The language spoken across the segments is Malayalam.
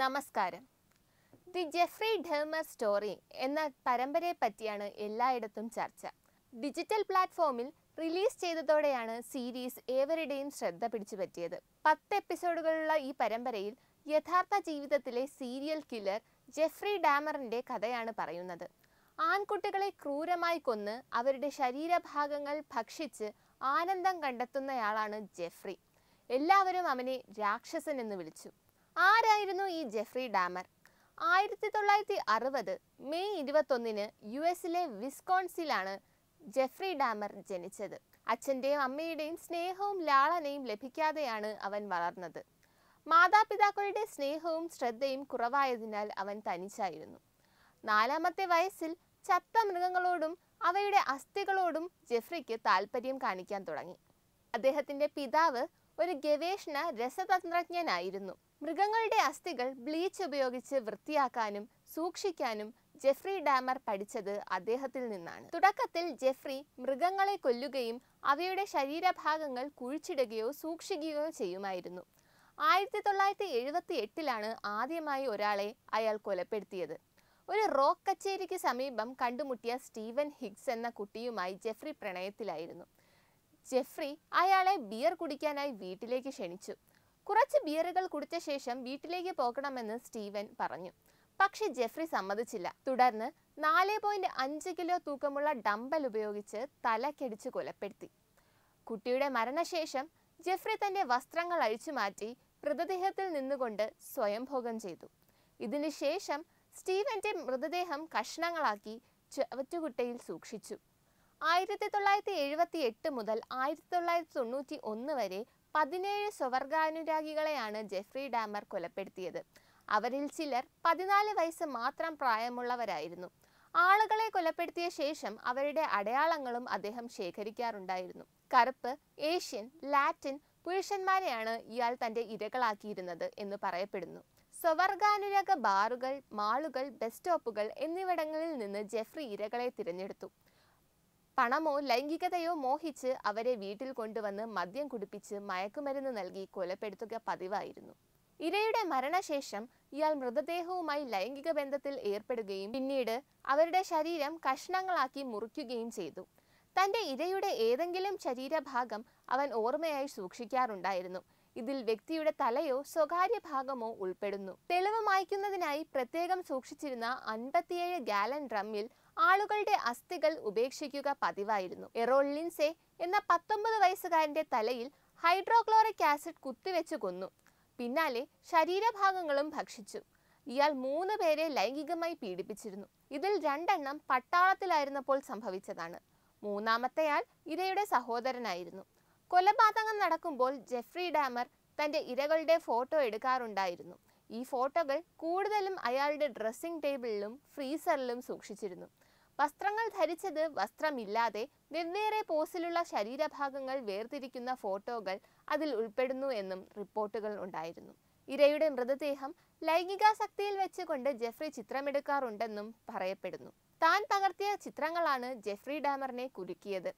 നമസ്കാരം. ദി ജെഫ്രി ഡേമർ സ്റ്റോറി എന്ന പരമ്പരയെ പറ്റിയാണ് എല്ലായിടത്തും ചർച്ച. ഡിജിറ്റൽ പ്ലാറ്റ്ഫോമിൽ റിലീസ് ചെയ്തതോടെയാണ് സീരീസ് ഏവരുടെയും ശ്രദ്ധ പിടിച്ചു പറ്റിയത്. പത്ത് എപ്പിസോഡുകളുള്ള ഈ പരമ്പരയിൽ യഥാർത്ഥ ജീവിതത്തിലെ സീരിയൽ കില്ലർ ജെഫ്രി ഡാമറിന്റെ കഥയാണ് പറയുന്നത്. ആൺകുട്ടികളെ ക്രൂരമായി കൊന്ന് അവരുടെ ശരീരഭാഗങ്ങൾ ഭക്ഷിച്ച് ആനന്ദം കണ്ടെത്തുന്നയാളാണ് ജെഫ്രി. എല്ലാവരും അവനെ രാക്ഷസൻ എന്ന് വിളിച്ചു. ആരായിരുന്നു ഈ ജെഫ്രി ഡാമർ? ആയിരത്തി തൊള്ളായിരത്തി അറുപത് മെയ് ഇരുപത്തൊന്നിന് യു എസിലെ വിസ്കോൺസിലാണ് ജെഫ്രി ഡാമർ ജനിച്ചത്. അച്ഛന്റെയും അമ്മയുടെയും സ്നേഹവും ലാളനയും ലഭിക്കാതെയാണ് അവൻ വളർന്നത്. മാതാപിതാക്കളുടെ സ്നേഹവും ശ്രദ്ധയും കുറവായതിനാൽ അവൻ തനിച്ചായിരുന്നു. നാലാമത്തെ വയസ്സിൽ ചത്ത മൃഗങ്ങളോടും അവയുടെ അസ്ഥികളോടും ജെഫ്രിക്ക് താല്പര്യം കാണിക്കാൻ തുടങ്ങി. അദ്ദേഹത്തിന്റെ പിതാവ് ഒരു ഗവേഷണ രസതന്ത്രജ്ഞനായിരുന്നു. മൃഗങ്ങളുടെ അസ്ഥികൾ ബ്ലീച്ച് ഉപയോഗിച്ച് വൃത്തിയാക്കാനും സൂക്ഷിക്കാനും ജെഫ്രി ഡാമർ പഠിച്ചത് അദ്ദേഹത്തിൽ നിന്നാണ്. തുടക്കത്തിൽ ജെഫ്രി മൃഗങ്ങളെ കൊല്ലുകയും അവയുടെ ശരീരഭാഗങ്ങൾ കുഴിച്ചിടുകയോ സൂക്ഷിക്കുകയോ ചെയ്യുമായിരുന്നു. ആയിരത്തി തൊള്ളായിരത്തി എഴുപത്തി എട്ടിലാണ് ആദ്യമായി ഒരാളെ അയാൾ കൊലപ്പെടുത്തിയത്. ഒരു റോക്ക് കച്ചേരിക്ക് സമീപം കണ്ടുമുട്ടിയ സ്റ്റീവൻ ഹിഗ്സ് എന്ന കുട്ടിയുമായി ജെഫ്രി പ്രണയത്തിലായിരുന്നു. ജെഫ്രി അയാളെ ബിയർ കുടിക്കാനായി വീട്ടിലേക്ക് ക്ഷണിച്ചു. കുറച്ച് ബിയറുകൾ കുടിച്ച ശേഷം വീട്ടിലേക്ക് പോകണമെന്ന് സ്റ്റീവൻ പറഞ്ഞു. പക്ഷെ ജെഫ്രി സമ്മതിച്ചില്ല. തുടർന്ന് നാല് പോയിന്റ് അഞ്ച് കിലോ തൂക്കമുള്ള ഡമ്പൽ ഉപയോഗിച്ച് തലക്കടിച്ച് കൊലപ്പെടുത്തി. കുട്ടിയുടെ മരണശേഷം ജെഫ്രി തന്റെ വസ്ത്രങ്ങൾ അഴിച്ചു മാറ്റി മൃതദേഹത്തിൽ നിന്നുകൊണ്ട് സ്വയംഭോഗം ചെയ്തു. ഇതിനുശേഷം സ്റ്റീവന്റെ മൃതദേഹം കഷ്ണങ്ങളാക്കി ചവറ്റുകുട്ടയിൽ സൂക്ഷിച്ചു. ആയിരത്തി തൊള്ളായിരത്തി എഴുപത്തി എട്ട് മുതൽ ആയിരത്തി തൊള്ളായിരത്തി തൊണ്ണൂറ്റി ഒന്ന് വരെ പതിനേഴ് സ്വവർഗാനുരാഗികളെയാണ് ജെഫ്രി ഡാമർ കൊലപ്പെടുത്തിയത്. അവരിൽ ചിലർ പതിനാല് വയസ്സ് മാത്രം പ്രായമുള്ളവരായിരുന്നു. ആളുകളെ കൊലപ്പെടുത്തിയ ശേഷം അവരുടെ അടയാളങ്ങളും അദ്ദേഹം ശേഖരിക്കാറുണ്ടായിരുന്നു. കറുപ്പ് ഏഷ്യൻ ലാറ്റിൻ പുരുഷന്മാരെയാണ് ഇയാൾ തന്റെ ഇരകളാക്കിയിരുന്നത് എന്ന് പറയപ്പെടുന്നു. സ്വവർഗാനുരാഗ ബാറുകൾ മാളുകൾ ബസ് സ്റ്റോപ്പുകൾ എന്നിവിടങ്ങളിൽ നിന്ന് ജെഫ്രി ഇരകളെ തിരഞ്ഞെടുത്തു. പണമോ ലൈംഗികതയോ മോഹിച്ച് അവരെ വീട്ടിൽ കൊണ്ടുവന്ന് മദ്യം കുടിപ്പിച്ച് മയക്കുമരുന്ന് നൽകി കൊലപ്പെടുത്തുക പതിവായിരുന്നു. ഇരയുടെ മരണശേഷം ഇയാൾ മൃതദേഹവുമായി ലൈംഗിക ബന്ധത്തിൽ ഏർപ്പെടുകയും പിന്നീട് അവരുടെ ശരീരം കഷ്ണങ്ങളാക്കി മുറിക്കുകയും ചെയ്തു. തന്റെ ഇരയുടെ ഏതെങ്കിലും ശരീരഭാഗം അവൻ ഓർമ്മയായി സൂക്ഷിക്കാറുണ്ടായിരുന്നു. ഇതിൽ വ്യക്തിയുടെ തലയോ സ്വകാര്യ ഭാഗമോ ഉൾപ്പെടുന്നു. തെളിവ് മായ്ക്കുന്നതിനായി പ്രത്യേകം സൂക്ഷിച്ചിരുന്ന അൻപത്തിയേഴ് ഗാലൻ ഡ്രമ്മിൽ ആളുകളുടെ അസ്ഥികൾ ഉപേക്ഷിക്കുക പതിവായിരുന്നു. എറോൾ ലിൻസെ എന്ന പത്തൊമ്പത് വയസ്സുകാരന്റെ തലയിൽ ഹൈഡ്രോക്ലോറിക് ആസിഡ് കുത്തിവെച്ച് കൊന്നു. പിന്നാലെ ശരീരഭാഗങ്ങളും ഭക്ഷിച്ചു. ഇയാൾ മൂന്ന് പേരെ ലൈംഗികമായി പീഡിപ്പിച്ചിരുന്നു. ഇതിൽ രണ്ടെണ്ണം പട്ടാളത്തിലായിരുന്നപ്പോൾ സംഭവിച്ചതാണ്. മൂന്നാമത്തെയാൾ ഇരയുടെ സഹോദരനായിരുന്നു. കൊലപാതകം നടക്കുമ്പോൾ ജെഫ്രി ഡാമർ തന്റെ ഇരകളുടെ ഫോട്ടോ എടുക്കാറുണ്ടായിരുന്നു. ഈ ഫോട്ടോകൾ കൂടുതലും അയാളുടെ ഡ്രസ്സിംഗ് ടേബിളിലും ഫ്രീസറിലും സൂക്ഷിച്ചിരുന്നു. വസ്ത്രങ്ങൾ ധരിച്ചത് വസ്ത്രമില്ലാതെ വെവ്വേറെ പോസിലുള്ള ശരീരഭാഗങ്ങൾ വേർതിരിക്കുന്ന ഫോട്ടോകൾ അതിൽ ഉൾപ്പെടുന്നു എന്നും റിപ്പോർട്ടുകൾ ഉണ്ടായിരുന്നു. ഇരയുടെ മൃതദേഹം ലൈംഗികാസക്തിയിൽ വെച്ചുകൊണ്ട് ജെഫ്രി ചിത്രമെടുക്കാറുണ്ടെന്നും പറയപ്പെടുന്നു. താൻ പകർത്തിയ ചിത്രങ്ങളാണ് ജെഫ്രി ഡാമറിനെ കുരുക്കിയത്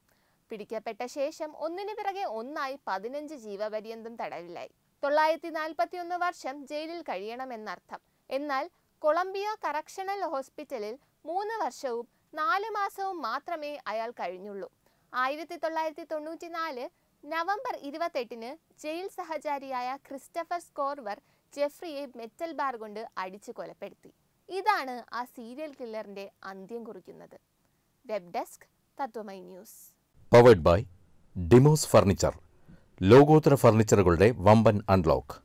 പിടിക്കപ്പെട്ട ശേഷം ഒന്നിനു പിറകെ ഒന്നായി പതിനഞ്ച് ജീവപര്യന്തം തടവിലായി. തൊള്ളായിരത്തി നാൽപ്പത്തി ഒന്ന് വർഷം ജയിലിൽ കഴിയണമെന്നർത്ഥം. എന്നാൽ കൊളംബിയ കറക്ഷണൽ ഹോസ്പിറ്റലിൽ മൂന്ന് വർഷവും നാല് മാസവും മാത്രമേ അയാൾ കഴിഞ്ഞുള്ളൂ. ആയിരത്തി തൊള്ളായിരത്തി തൊണ്ണൂറ്റി നാല് നവംബർ ഇരുപത്തെട്ടിന് ജയിൽ സഹചാരിയായ ക്രിസ്റ്റഫർ സ്കോർവർ ജെഫ്രിയെ മെറ്റൽ ബാർ കൊണ്ട് അടിച്ചു കൊലപ്പെടുത്തി. ഇതാണ് ആ സീരിയൽ കില്ലറിന്റെ അന്ത്യം കുറിക്കുന്നത്. Web desk Tatwamayi news. Powered by Demos furniture ലോകോത്തര ഫർണിച്ചറുകളുടെ വമ്പൻ അൺലോക്ക്